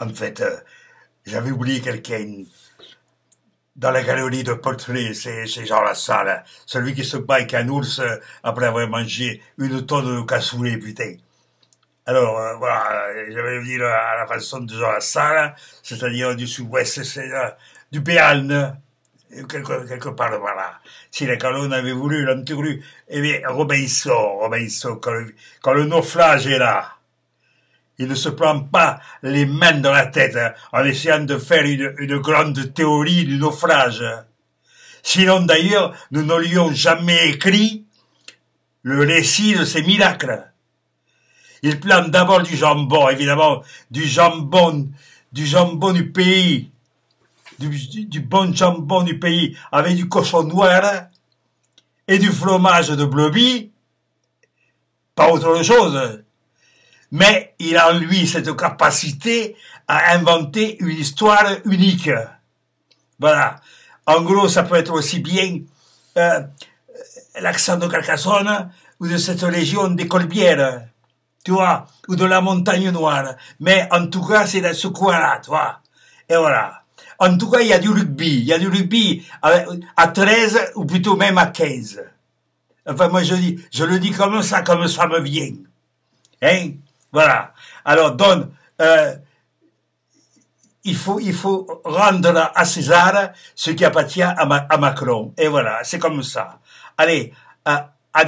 En fait, euh, j'avais oublié quelqu'un dans la galerie de portraits, c'est, c'est genre la salle, celui qui se bat avec un ours euh, après avoir mangé une tonne de cassoulet, putain. Alors, euh, voilà, j'avais dit à la façon de genre la salle, c'est-à-dire du sud-ouest, c'est euh, du Béarn, quelque, quelque part voilà. Si la colonne avait voulu l'entourlu, eh bien, Robinson, Robinson, quand le naufrage est là, il ne se prend pas les mains dans la tête en essayant de faire une, une grande théorie du naufrage. Sinon, d'ailleurs, nous n'aurions jamais écrit le récit de ces miracles. Il plante d'abord du jambon, évidemment, du jambon, du jambon du pays, du, du bon jambon du pays, avec du cochon noir et du fromage de brebis, pas autre chose mais il a en lui cette capacité à inventer une histoire unique. Voilà. En gros, ça peut être aussi bien euh, l'accent de Carcassonne ou de cette région des Colbières, tu vois, ou de la Montagne Noire. Mais en tout cas, c'est dans ce coin-là, tu vois. Et voilà. En tout cas, il y a du rugby. Il y a du rugby à, à 13 ou plutôt même à 15. Enfin, moi, je dis, je le dis comme ça, comme ça me vient. Hein? Voilà. Alors, donne, euh, il faut, il faut rendre à César ce qui appartient à, Macron. Et voilà, c'est comme ça. Allez, à, à